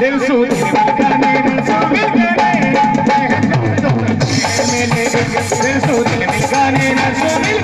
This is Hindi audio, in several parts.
दिल सो दिल मिलगाने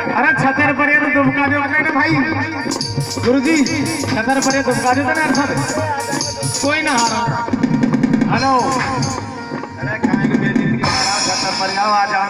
अरे छतर पर तो दुबका दो ना भाई। गुरुजी, छतर पर दुबका दो ना कोई ना हारा। हेलो।